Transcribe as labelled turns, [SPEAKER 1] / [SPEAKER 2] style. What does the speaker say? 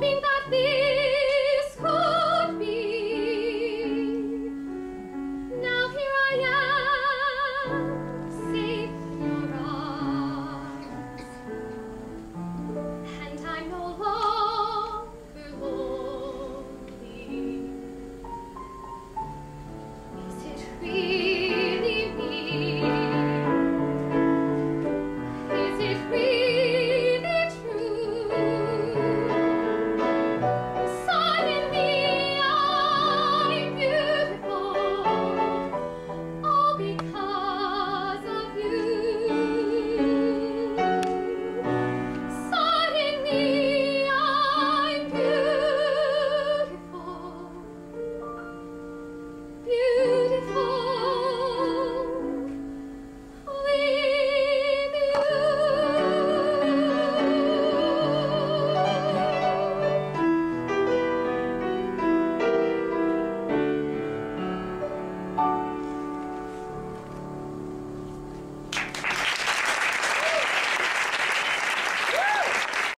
[SPEAKER 1] 冰大地